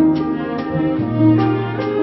Música